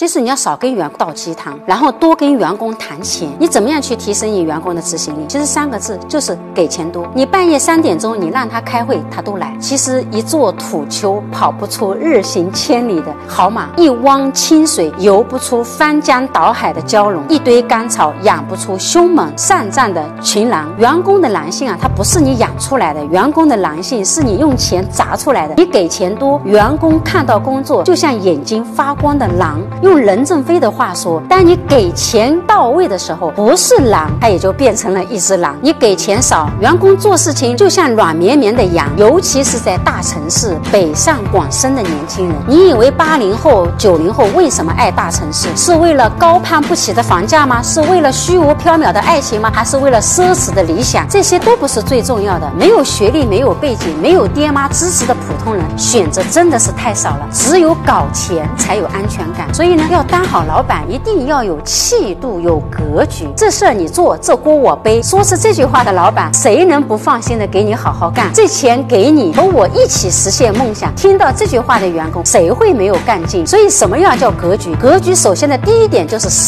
其实你要少跟员工倒鸡汤，然后多跟员工谈钱。你怎么样去提升你员工的执行力？其实三个字就是给钱多。你半夜三点钟你让他开会，他都来。其实一座土丘跑不出日行千里的好马，一汪清水游不出翻江倒海的蛟龙，一堆干草养不出凶猛善战的群狼。员工的狼性啊，它不是你养出来的，员工的狼性是你用钱砸出来的。你给钱多，员工看到工作就像眼睛发光的狼。用用任正非的话说，当你给钱到位的时候，不是狼，它也就变成了一只狼。你给钱少，员工做事情就像软绵绵的羊，尤其是在大城市、北上广深的年轻人。你以为八零后、九零后为什么爱大城市？是为了高攀不起的房价吗？是为了虚无缥缈的爱情吗？还是为了奢侈的理想？这些都不是最重要的。没有学历、没有背景、没有爹妈支持的普通人，选择真的是太少了。只有搞钱才有安全感。所以要当好老板，一定要有气度、有格局。这事儿你做，这锅我背。说是这句话的老板，谁能不放心的给你好好干？这钱给你，和我一起实现梦想。听到这句话的员工，谁会没有干劲？所以，什么样叫格局？格局首先的第一点就是。